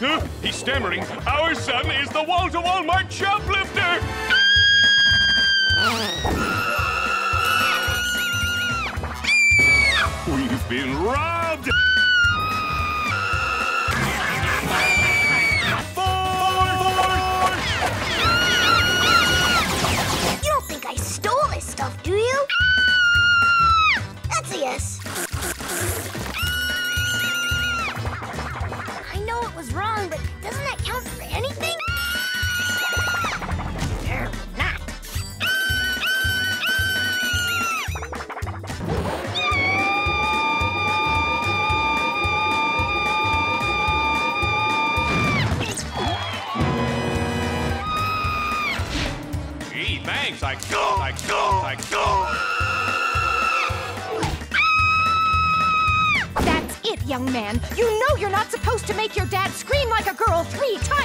Huh? He's stammering. Our son is the wall-to-wall shoplifter! We've been robbed! Was wrong, but doesn't that count for anything? Not. Gee. I go, I go, I go. It, young man. You know you're not supposed to make your dad scream like a girl three times.